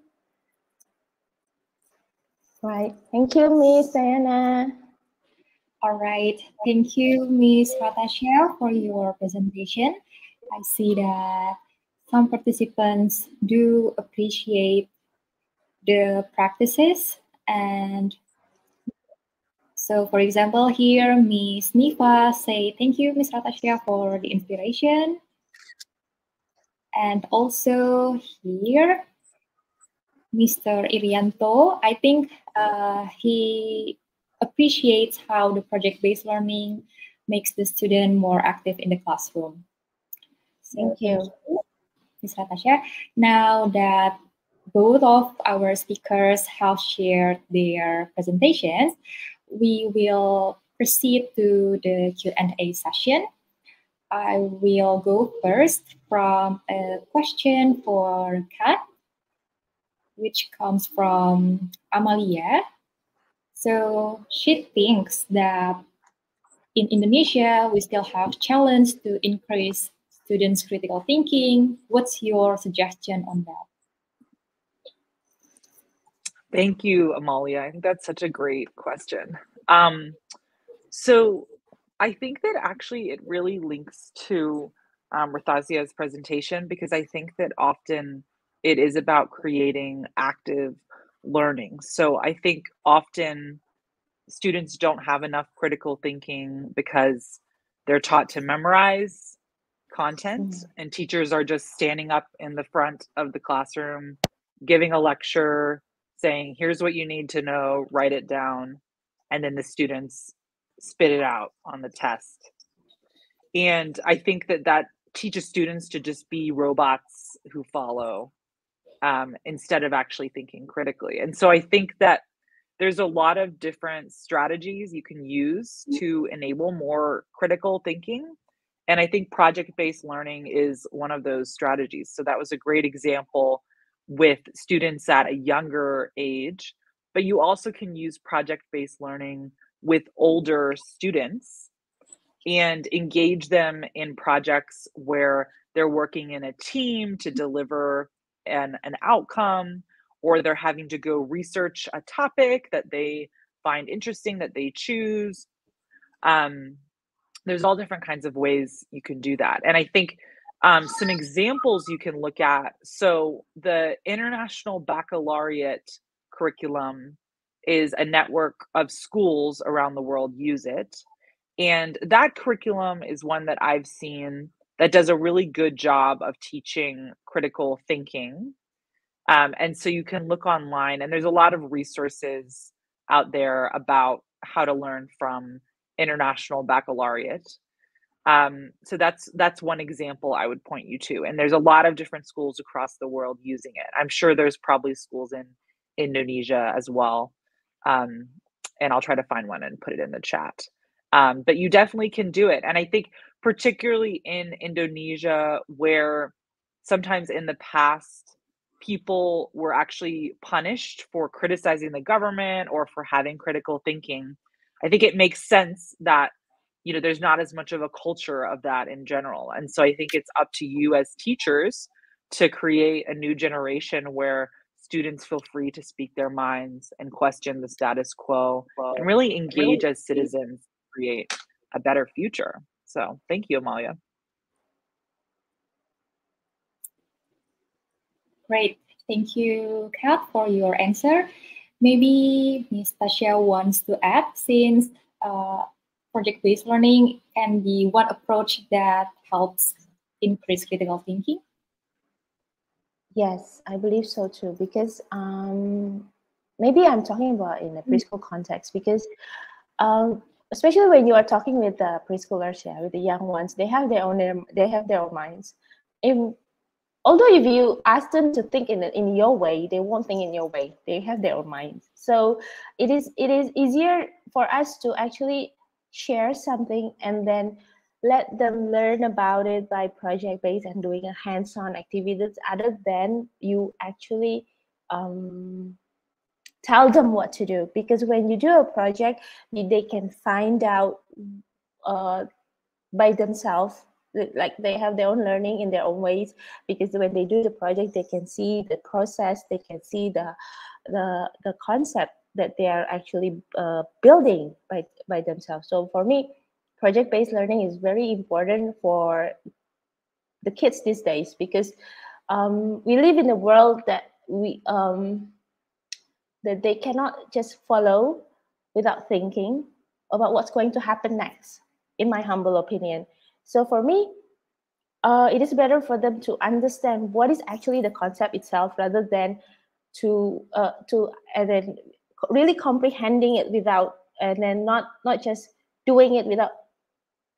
right thank you miss diana all right. Thank you, Ms. Natasha, for your presentation. I see that some participants do appreciate the practices and so for example here Ms. Nifa say thank you Ms. Natasha for the inspiration and also here Mr. Irianto I think uh, he appreciates how the project-based learning makes the student more active in the classroom. So, thank you. Ms. Natasha. Now that both of our speakers have shared their presentations, we will proceed to the Q&A session. I will go first from a question for Kat, which comes from Amalia so she thinks that in Indonesia, we still have challenge to increase students' critical thinking. What's your suggestion on that? Thank you, Amalia. I think that's such a great question. Um, so I think that actually it really links to um, Natasha's presentation because I think that often it is about creating active learning. So I think often students don't have enough critical thinking because they're taught to memorize content mm-hmm. and teachers are just standing up in the front of the classroom giving a lecture saying here's what you need to know write it down and then the students spit it out on the test and i think that that teaches students to just be robots who follow um, instead of actually thinking critically. And so I think that there's a lot of different strategies you can use mm. to enable more critical thinking. And I think project based learning is one of those strategies. So that was a great example with students at a younger age. But you also can use project based learning with older students and engage them in projects where they're working in a team to deliver an, an outcome or they're having to go research a topic that they find interesting that they choose um, there's all different kinds of ways you can do that and i think um, some examples you can look at so the international baccalaureate curriculum is a network of schools around the world use it and that curriculum is one that i've seen that does a really good job of teaching critical thinking. Um, and so you can look online, and there's a lot of resources out there about how to learn from International Baccalaureate. Um, so that's that's one example I would point you to. And there's a lot of different schools across the world using it. I'm sure there's probably schools in Indonesia as well. Um, and I'll try to find one and put it in the chat. Um, but you definitely can do it. And I think particularly in Indonesia, where sometimes in the past people were actually punished for criticizing the government or for having critical thinking, I think it makes sense that you know there's not as much of a culture of that in general. And so I think it's up to you as teachers to create a new generation where students feel free to speak their minds and question the status quo and really engage as citizens create a better future. So thank you, Amalia. Great. Thank you, Kat, for your answer. Maybe Ms. Tasha wants to add since uh, project-based learning can be one approach that helps increase critical thinking. Yes, I believe so too. Because um, maybe I'm talking about in a mm. preschool context because um, especially when you are talking with the preschoolers, yeah, with the young ones, they have their own they have their own minds. If, although if you ask them to think in in your way, they won't think in your way. They have their own minds. So it is it is easier for us to actually share something and then let them learn about it by project based and doing a hands-on activities other than you actually um, tell them what to do. Because when you do a project they can find out uh, by themselves like they have their own learning in their own ways. Because when they do the project they can see the process they can see the the the concept that they are actually uh, building by by themselves so for me project-based learning is very important for the kids these days because um, we live in a world that we um, that they cannot just follow without thinking about what's going to happen next, in my humble opinion. So for me, uh, it is better for them to understand what is actually the concept itself rather than to uh, to and then really comprehending it without and then not not just doing it without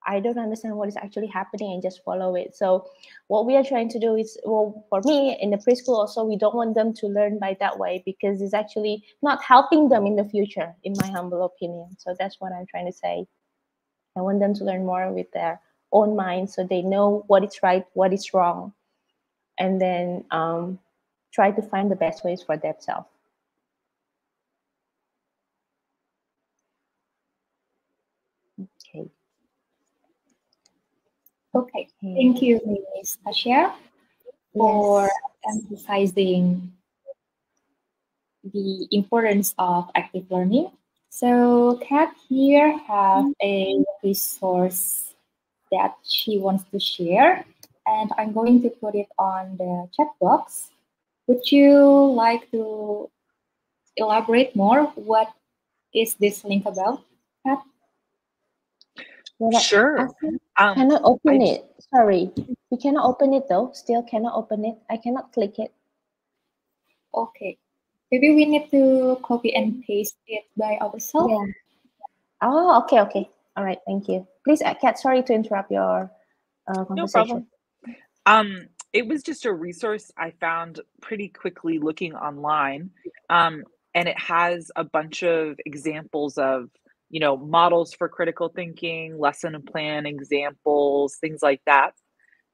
I don't understand what is actually happening and just follow it. So what we are trying to do is, well, for me in the preschool also, we don't want them to learn by that way because it's actually not helping them in the future, in my humble opinion. So that's what I'm trying to say. I want them to learn more with their own mind so they know what is right, what is wrong, and then um, try to find the best ways for themselves. Okay. Okay, hmm. thank you, Ms. Tasha, for yes. emphasizing the importance of active learning. So Kat here have hmm. a resource that she wants to share, and I'm going to put it on the chat box. Would you like to elaborate more? What is this link about, Kat? Sure. Um, cannot open I, it. Sorry, we cannot open it though. Still cannot open it. I cannot click it. Okay. Maybe we need to copy and paste it by ourselves. Yeah. Oh, okay, okay. All right, thank you. Please, uh, Kat, sorry to interrupt your uh, conversation. No problem. Um, it was just a resource I found pretty quickly looking online. Um, and it has a bunch of examples of you know models for critical thinking lesson plan examples things like that.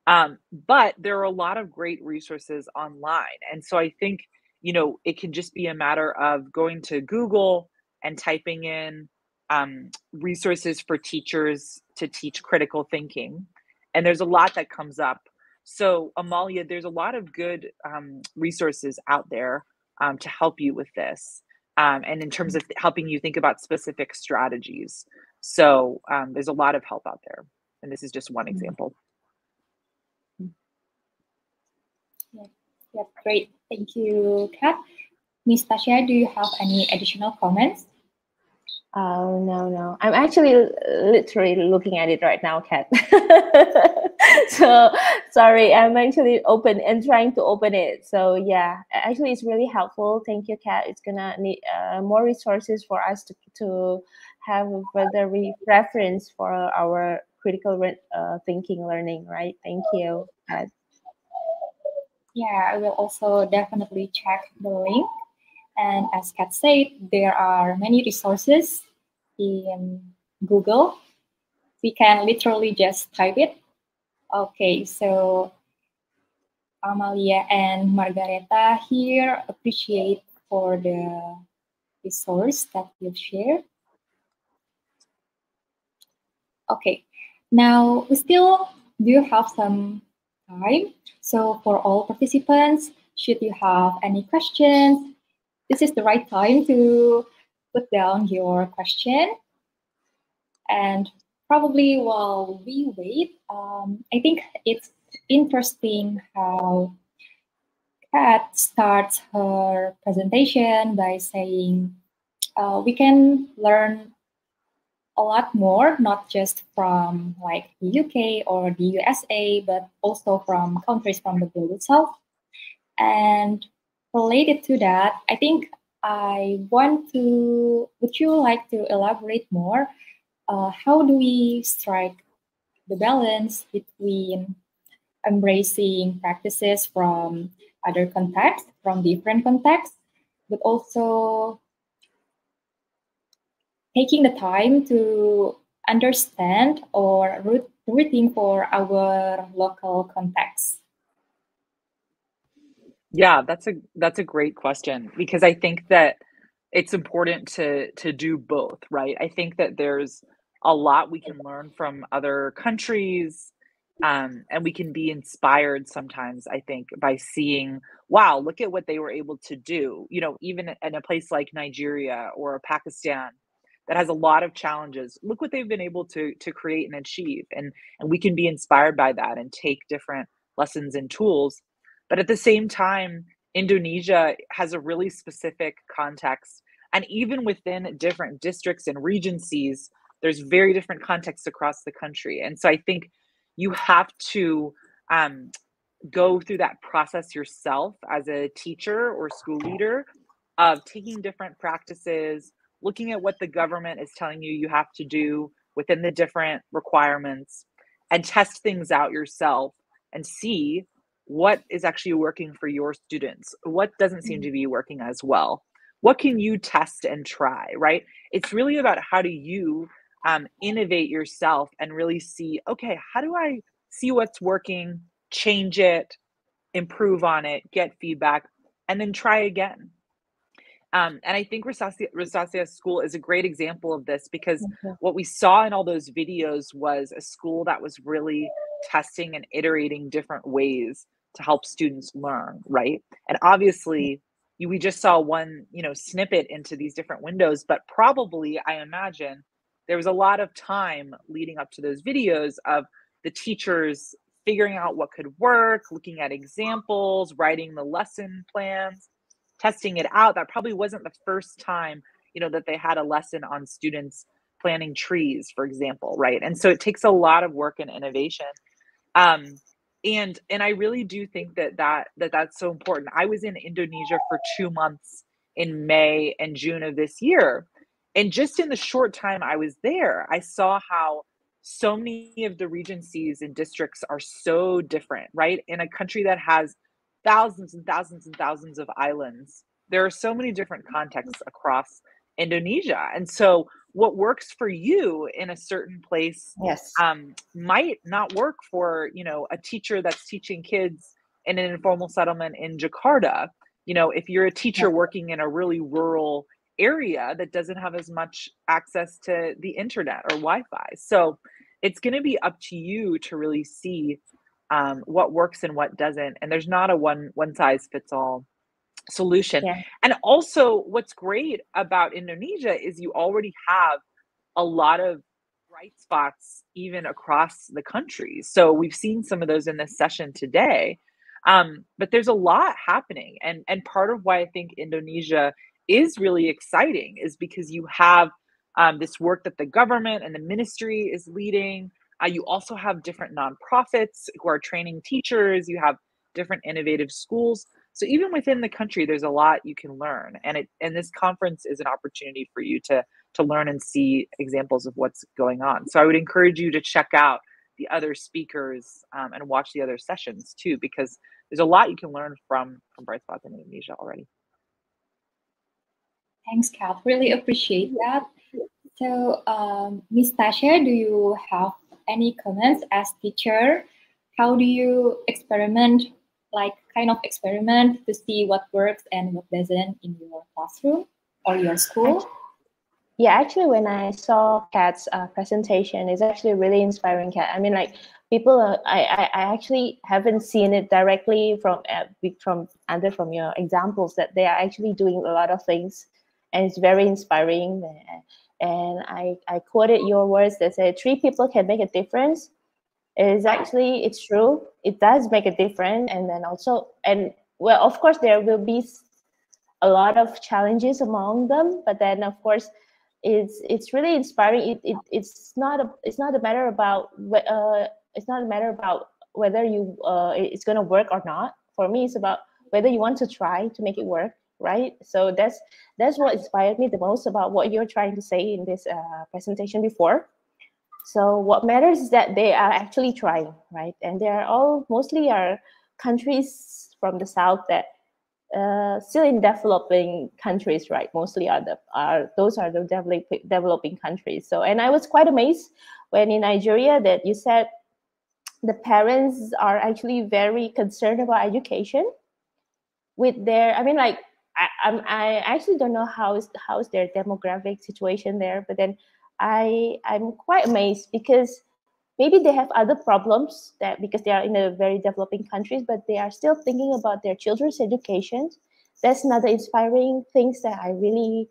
Um, but there are a lot of great resources online. And so i think you know it can just be a matter of going to google and typing in um, resources for teachers to teach critical thinking. And there's a lot that comes up. So amalia there's a lot of good um, resources out there um, to help you with this um, and in terms of helping you think about specific strategies. So um, there's a lot of help out there. And this is just one mm-hmm. example. Yeah, yeah great. Thank you, Kat. Ms. Tasha, do you have any additional comments? Oh, no, no. I'm actually literally looking at it right now, Kat. so sorry, I'm actually open and trying to open it. So yeah, actually it's really helpful. Thank you, Kat. It's gonna need uh, more resources for us to, to have further re- reference for our critical uh, thinking learning, right? Thank you. Yeah, I will also definitely check the link. And as Kat said, there are many resources in Google. We can literally just type it. Okay, so Amalia and Margareta here appreciate for the resource that you've shared. Okay, now we still do have some time. So for all participants, should you have any questions, this is the right time to put down your question. And probably while we wait, um, I think it's interesting how Kat starts her presentation by saying uh, we can learn a lot more, not just from like the UK or the USA, but also from countries from the world itself. And related to that, I think I want to, would you like to elaborate more? Uh, how do we strike the balance between embracing practices from other contexts, from different contexts, but also taking the time to understand or root, rooting for our local context? Yeah, that's a that's a great question because I think that it's important to to do both, right? I think that there's a lot we can learn from other countries um, and we can be inspired sometimes i think by seeing wow look at what they were able to do you know even in a place like nigeria or pakistan that has a lot of challenges look what they've been able to to create and achieve and and we can be inspired by that and take different lessons and tools but at the same time indonesia has a really specific context and even within different districts and regencies there's very different contexts across the country. And so i think you have to um, go through that process yourself as a teacher or school leader of taking different practices looking at what the government is telling you you have to do within the different requirements and test things out yourself and see what is actually working for your students. What doesn't seem to be working as well. What can you test and try right? It's really about how do you um, innovate yourself and really see okay how do i see what's working change it improve on it get feedback and then try again um, and I think Rosasia School is a great example of this because mm-hmm. what we saw in all those videos was a school that was really testing and iterating different ways to help students learn, right? And obviously, mm-hmm. we just saw one, you know, snippet into these different windows, but probably I imagine there was a lot of time leading up to those videos of the teachers figuring out what could work, looking at examples, writing the lesson plans testing it out. That probably wasn't the first time you know that they had a lesson on students planting trees for example right? And so it takes a lot of work and innovation. Um and and i really do think that that that that's so important. I was in indonesia for two months in may and june of this year and just in the short time i was there i saw how so many of the regencies and districts are so different right in a country that has thousands and thousands and thousands of islands. There are so many different contexts across Indonesia. And so what works for you in a certain place yes. um, might not work for, you know, a teacher that's teaching kids in an informal settlement in Jakarta. You know, if you're a teacher working in a really rural area that doesn't have as much access to the internet or Wi-Fi. So it's going to be up to you to really see um, what works and what doesn't and there's not a one one size fits all solution yeah. and also what's great about indonesia is you already have a lot of bright spots even across the country so we've seen some of those in this session today um, but there's a lot happening and and part of why i think indonesia is really exciting is because you have um, this work that the government and the ministry is leading uh, you also have different nonprofits who are training teachers. You have different innovative schools. So even within the country, there's a lot you can learn, and it and this conference is an opportunity for you to to learn and see examples of what's going on. So I would encourage you to check out the other speakers um, and watch the other sessions too, because there's a lot you can learn from from Bright Spots in Indonesia already. Thanks, Kat. Really appreciate that. So, um, Miss Tasha, do you have any comments as teacher? How do you experiment, like kind of experiment to see what works and what doesn't in your classroom or your school? Yeah, actually, when I saw Kat's uh, presentation, it's actually really inspiring. Kat, I mean, like people, uh, I, I, I actually haven't seen it directly from uh, from under from your examples that they are actually doing a lot of things, and it's very inspiring. And I, I quoted your words that say three people can make a difference. It is actually it's true. It does make a difference, and then also and well, of course, there will be a lot of challenges among them, but then of course it's it's really inspiring. It, it it's not a it's not a matter about uh it's not a matter about whether you uh it's gonna work or not. For me, it's about whether you want to try to make it work, right? So that's that's what inspired me the most about what you're trying to say in this uh, presentation before. So what matters is that they are actually trying, right? And they are all mostly are countries from the south that uh, still in developing countries, right? Mostly are the are those are the developing developing countries. So, and I was quite amazed when in Nigeria that you said the parents are actually very concerned about education with their. I mean, like I I actually don't know how is how is their demographic situation there, but then I I'm quite amazed because maybe they have other problems that because they are in a very developing countries but they are still thinking about their children's education. That's another inspiring things that i really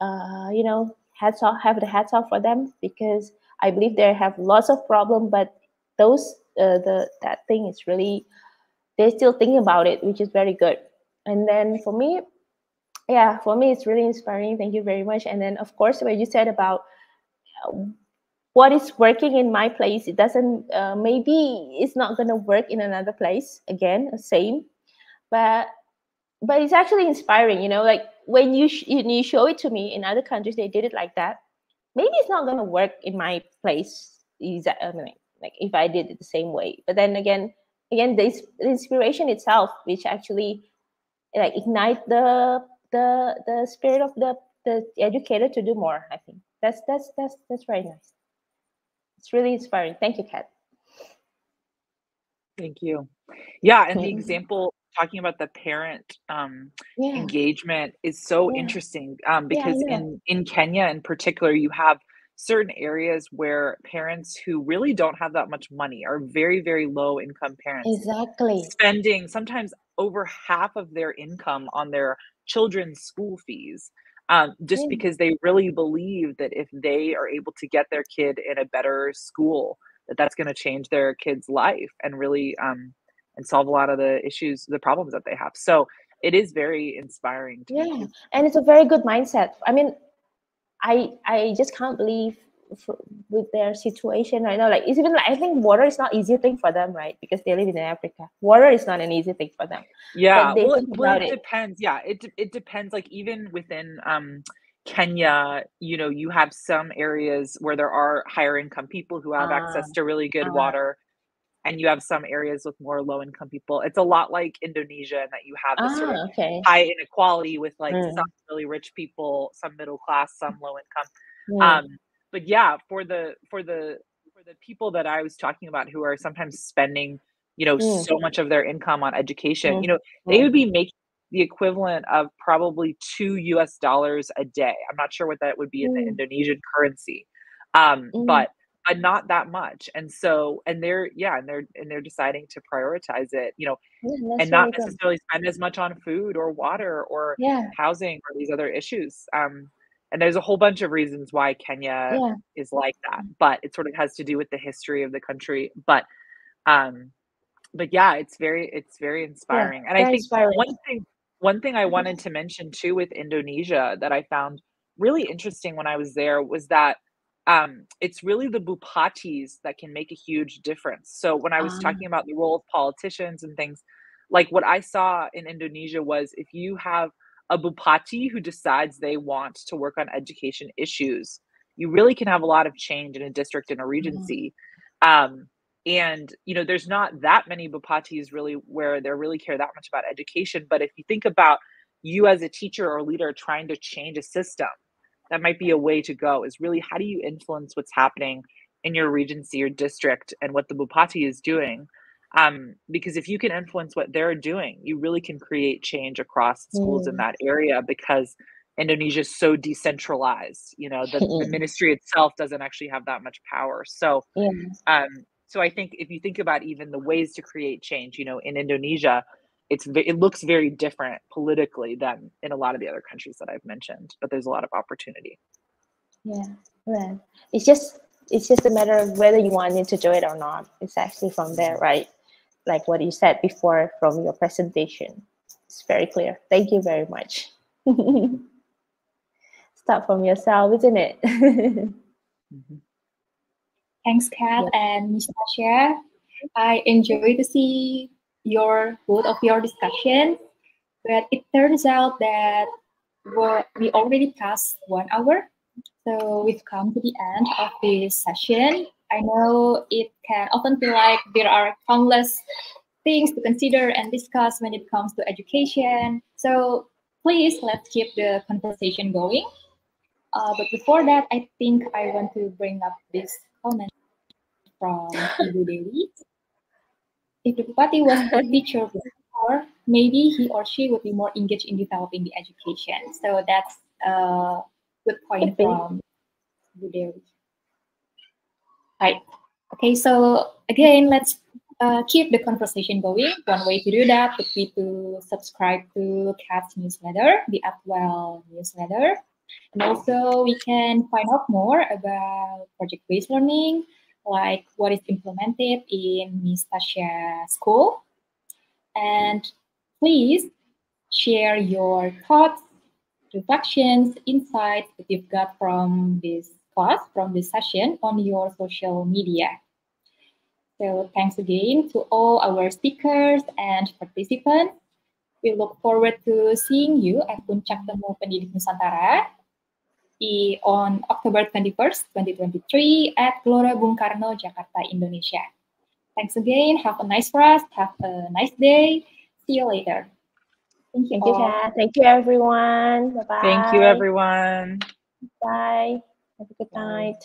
uh, you know hats off have the hats off for them because i believe they have lots of problem but those uh, the that thing is really they're still thinking about it which is very good. And then for me yeah for me it's really inspiring. Thank you very much. And then of course what you said about uh, what is working in my place it doesn't uh, maybe it's not going to work in another place. Again the same. But but it's actually inspiring you know like when you sh- you show it to me in other countries they did it like that. Maybe it's not going to work in my place mean, like if i did it the same way. But then again again this the inspiration itself which actually like ignite the the the spirit of the the educator to do more i think that's that's that's that's very nice it's really inspiring. Thank you, Kat. Thank you. Yeah, and the example talking about the parent um, yeah. engagement is so yeah. interesting um, because yeah, in in Kenya in particular, you have certain areas where parents who really don't have that much money are very very low income parents exactly spending sometimes over half of their income on their children's school fees um, just mm. because they really believe that if they are able to get their kid in a better school that that's going to change their kid's life and really um, and solve a lot of the issues the problems that they have so it is very inspiring yeah me. and it's a very good mindset i mean i i just can't believe with their situation right now like it's even like i think water is not easy thing for them right? Because they live in africa. Water is not an easy thing for them. Yeah well, it, well, it, depends. Yeah it, it depends. Like even within um kenya you know you have some areas where there are higher income people who have uh, access ah, to really good uh, water and you have some areas with more low income people. It's a lot like indonesia in that you have this sort of ah, okay. high inequality with like mm. some really rich people some middle class some low income mm. um but yeah, for the for the for the people that I was talking about who are sometimes spending, you know, mm. so much of their income on education, mm. you know, they would be making the equivalent of probably two US dollars a day. I'm not sure what that would be in the mm. Indonesian currency. Um, mm. but but not that much. And so and they're yeah, and they're and they're deciding to prioritize it, you know, yeah, and not necessarily good. spend as much on food or water or yeah. housing or these other issues. Um, and there's a whole bunch of reasons why Kenya yeah. is like that, but it sort of has to do with the history of the country. But um but yeah, it's very it's very inspiring. Yeah, and I think inspiring. one thing one thing I mm-hmm. wanted to mention too with Indonesia that I found really interesting when I was there was that um, it's really the bupatis that can make a huge difference. So when I was um, talking about the role of politicians and things, like what I saw in Indonesia was if you have a bupati who decides they want to work on education issues, you really can have a lot of change in a district and a regency. Mm-hmm. Um, and you know, there's not that many bupatis really where they really care that much about education. But if you think about you as a teacher or leader trying to change a system, that might be a way to go. Is really how do you influence what's happening in your regency or district and what the bupati is doing? Um, because if you can influence what they're doing you really can create change across schools mm. in that area because indonesia is so decentralized you know the, the, ministry itself doesn't actually have that much power. So yeah. um, so i think if you think about even the ways to create change you know in indonesia it's it looks very different politically than in a lot of the other countries that i've mentioned but there's a lot of opportunity. Yeah well it's just it's just a matter of whether you wanted to do it or not. It's actually from there right like what you said before from your presentation. It's very clear. Thank you very much. Start from yourself, isn't it? Thanks, Kat yeah. and Ms. Tasha. I enjoy to see your both of your discussion, but it turns out that we already passed one hour. So we've come to the end of this session. I know it can often feel like there are countless things to consider and discuss when it comes to education. So please let's keep the conversation going. Uh, but before that, I think I want to bring up this comment from Ibu Dewi. If the Bupati was a teacher before, maybe he or she would be more engaged in developing the education. So that's a good point from Ibu Dewi. Right. Okay, so again, let's uh, keep the conversation going. One way to do that would be to subscribe to Kat's newsletter, the Upwell newsletter. And also, we can find out more about project-based learning, like what is implemented in Miss Tasha school. And please share your thoughts, reflections, insights that you've got from this class from this session on your social media. So thanks again to all our speakers and participants. We look forward to seeing you at Puncak Temu Pendidik Nusantara on October 21st, 2023 at Gelora Bung Karno, Jakarta, Indonesia. Thanks again. Have a nice rest. Have a nice day. See you later. Thank you. Thank you, Thank you, everyone. Bye-bye. Thank you, everyone. Bye. Have a good night.